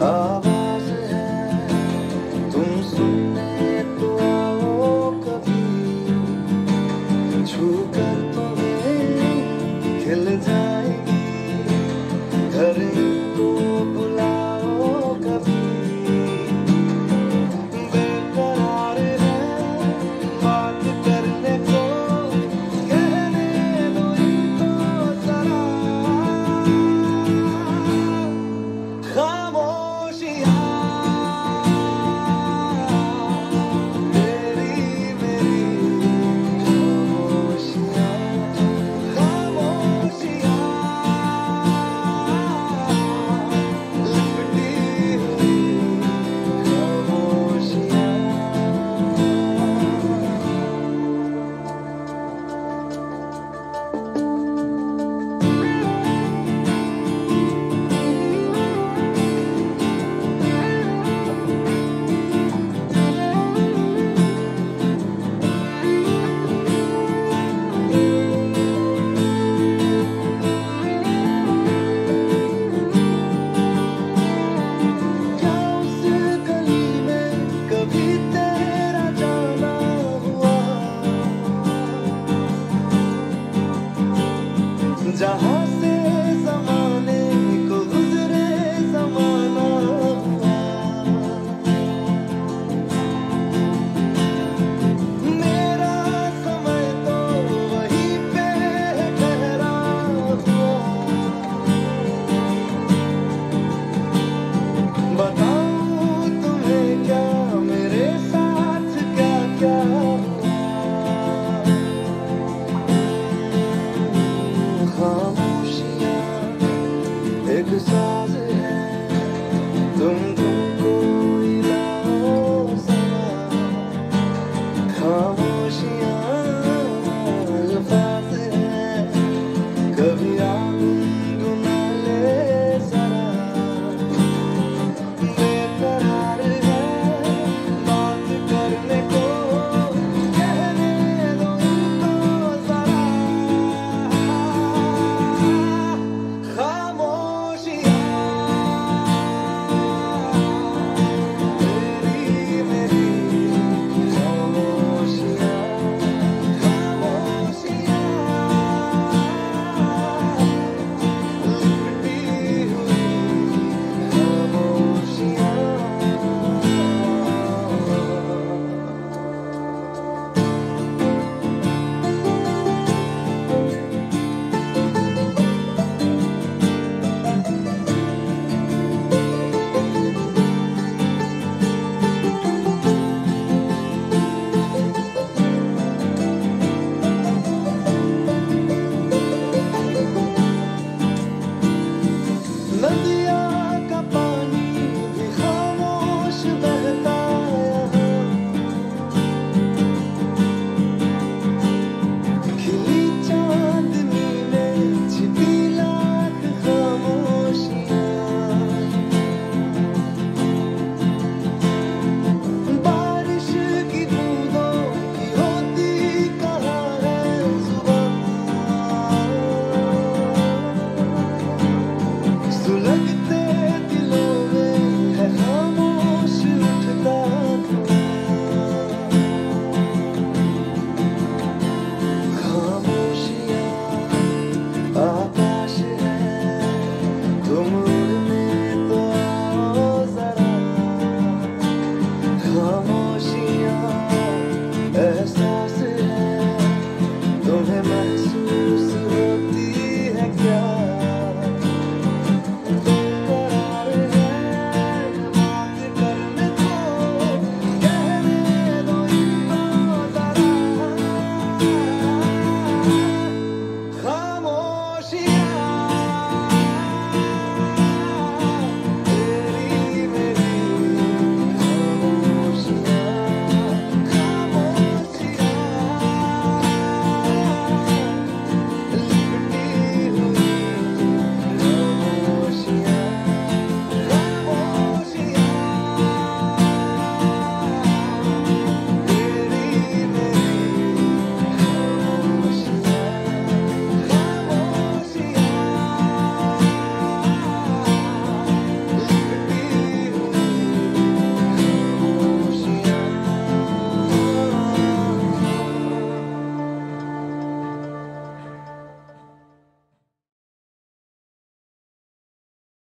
of